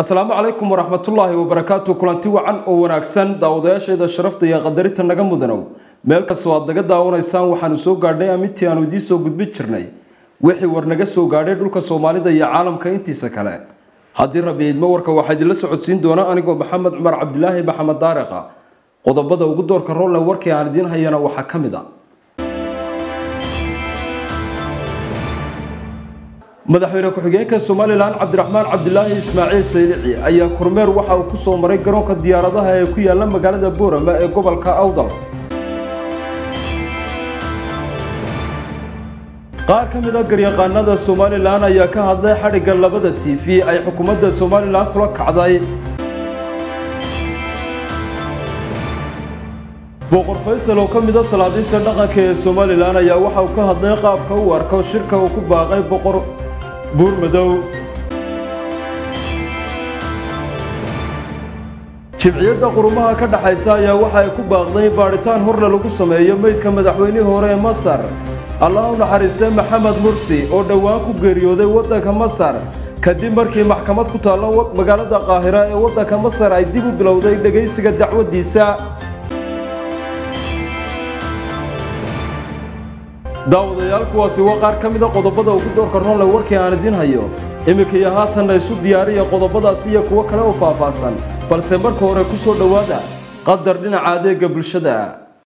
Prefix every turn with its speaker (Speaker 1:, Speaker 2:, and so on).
Speaker 1: asalaamu calaykum waraxmatullaahi wabarakaatu kulanti wacan oo wanaagsan daawadayaasheeda sharafta iyo qadarinta naga mudanow. Meel kastoo aad naga daawanaysaan waxaanu soo gaadhnay amintii aanu idiin soo gudbin jirnay. Wixii war naga soo gaadhay dhulka soomaalida iyo caalamka intiisa kale. Haddii rabi idmo warka waxaa idinla socodsiin doona anigoo maxamed cumar cabdilaahi maxamed daariqa. Qodobada ugu doorka rolle warkii aan idiin hayana waxaa ka mid a madaxweyne ku-xigeenka somalilan cabdiraxmaan cabdilaahi ismaaciil saylici ayaa kormeer waxa uu ku soo maray garoonka diyaaradaha ee ku yaalla magaalada boorama ee gobolka awdal. Qaar ka mid a garyaqaanada somalilan ayaa ka hadlay xadhigga labada t v ay xukuumadda somalilan kula kacday. Boqor faysal oo ka mid a salaadiinta dhaqanka ee somalilan ayaa waxa uu ka hadlay qaabka u arko shirka uu ku baaqay boqor buurmadow jibciyadda qurumaha ka dhaxaysa ayaa waxa ay ku baaqday in baadhitaan horle lagu sameeyo meydka madaxweynihii hore ee masar. Allah u naxariistay maxamed mursi oo dhowaan ku geeriyooday waddanka masar. Kadib markii maxkamad ku taalla magaalada qaahira ee waddanka masar ay dib u bilowday dhegaysiga dacwaddiisa daawadayaal kuwaasi waa qaar ka mid a qodobada ugu doorka rolle warkii aan idiin hayo. Iminka iyo haatanna isu diyaariya qodobadaasi iyo kuwo kale oo faahfaahsan. Balse marka hore ku soo dhowaada qadar dhinaca adeega bulshada